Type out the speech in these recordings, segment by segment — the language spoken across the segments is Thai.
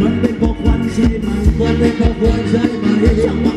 มันเป็นพวกวันใช่ไหมมันเป็นพวกวันใช่ไหม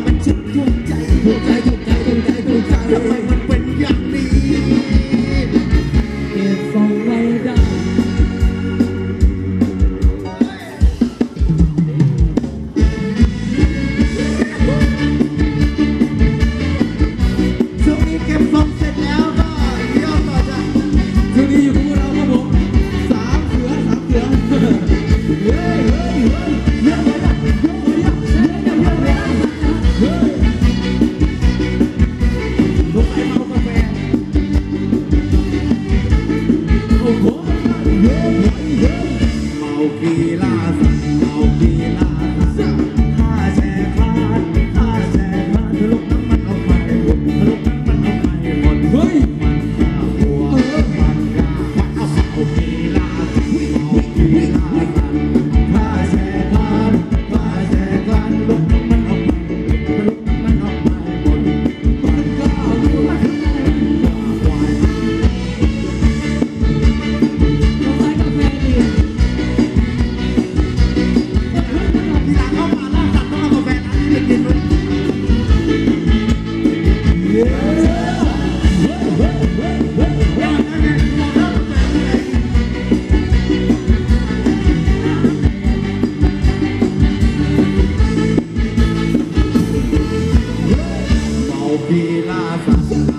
lava.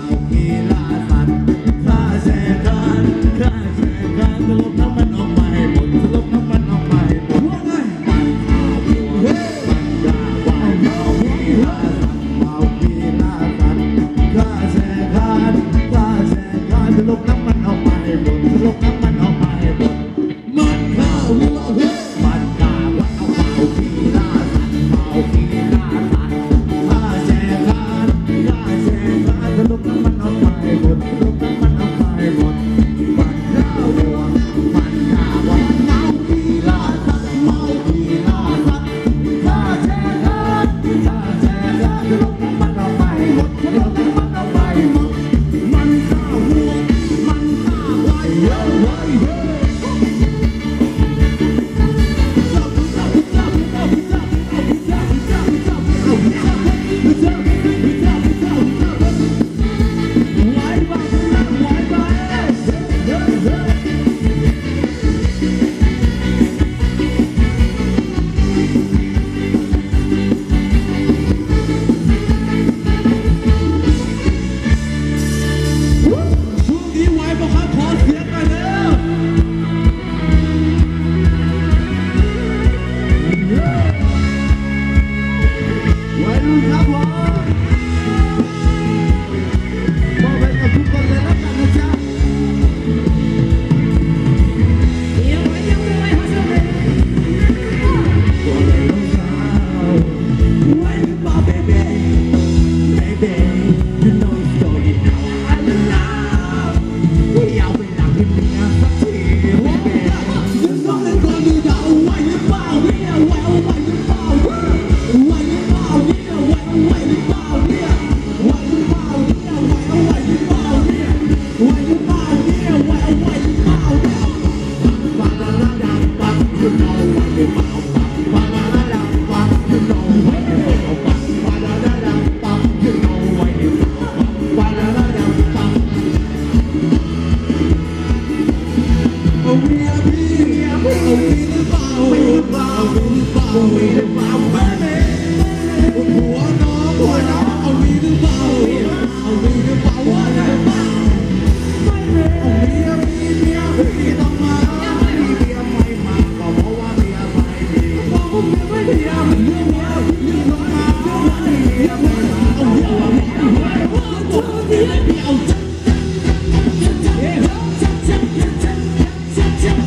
You're.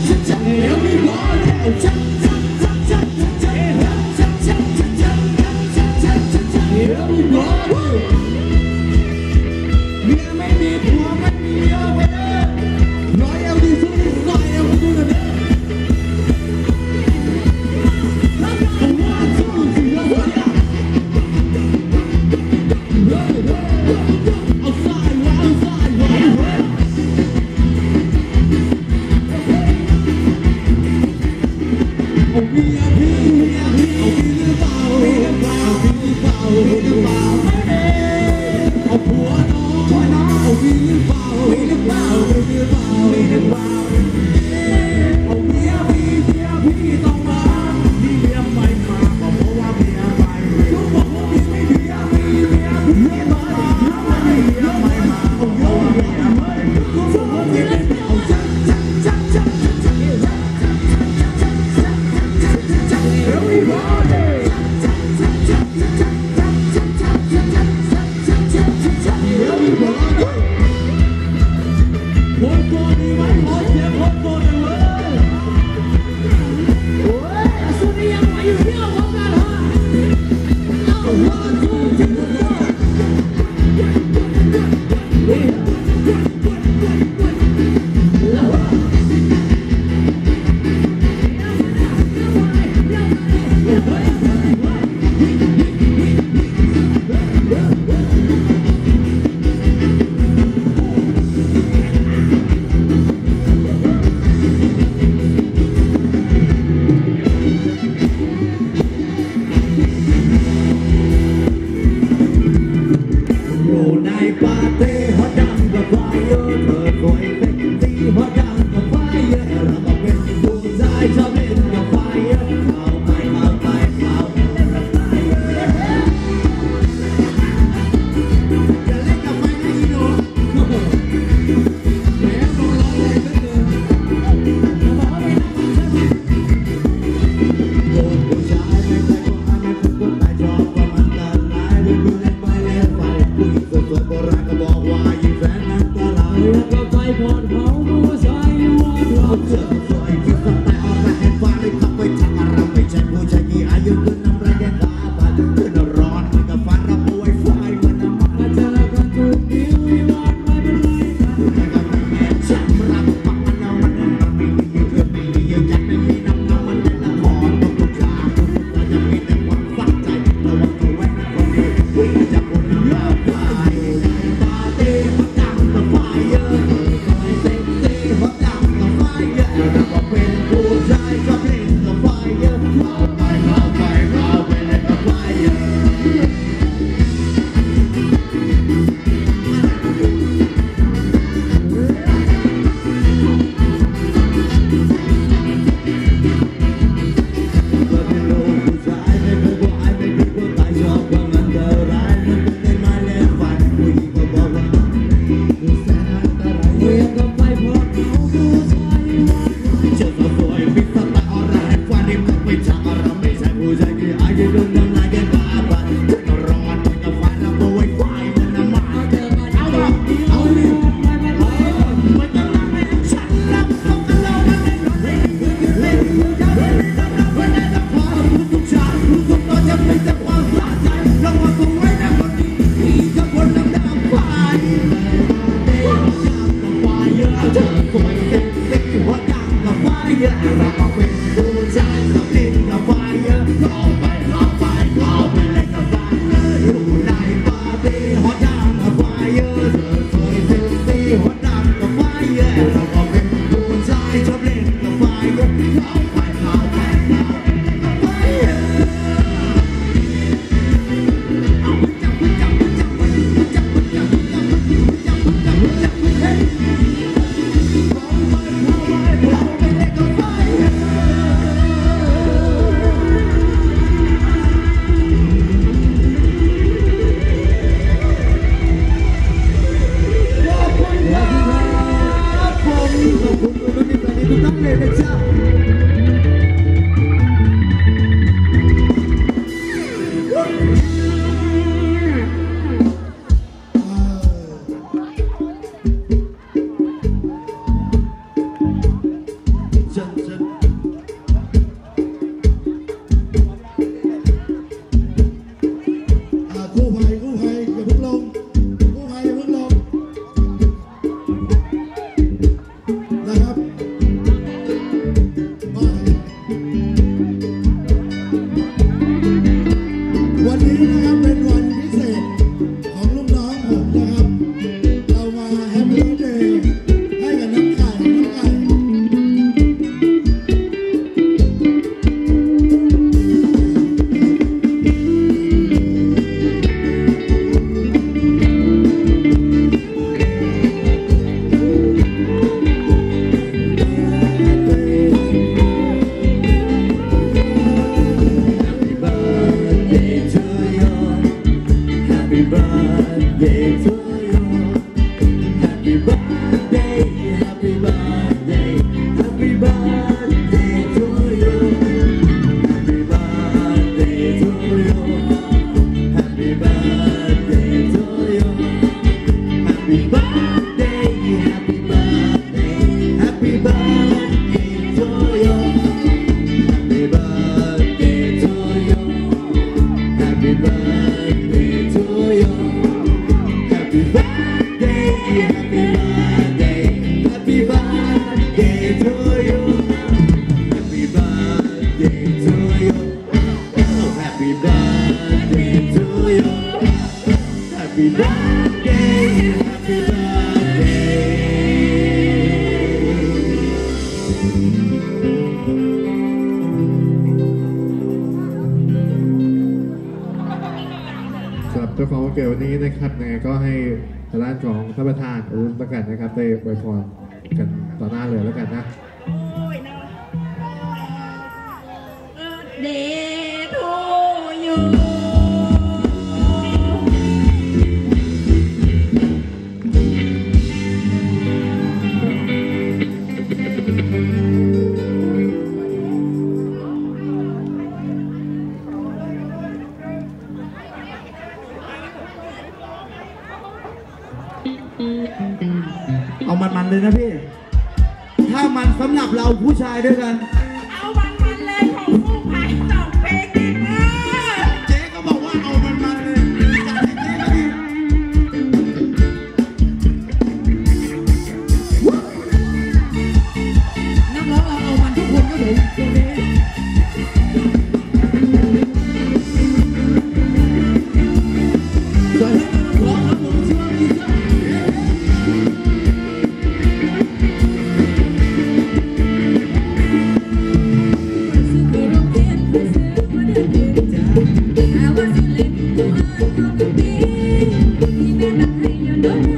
같은 장면이 你们摩羯摩羯的人 You're the vibe on home, was I you? ทางด้านของท่านประธานอุรุแล้วกันนะครับได้อวยพรกันต่อหน้าเลยแล้วกันนะเดทูยู มันๆเลยนะพี่ ถ้ามันสำหรับเราผู้ชายด้วยกัน biết thì biết anh hay là đôi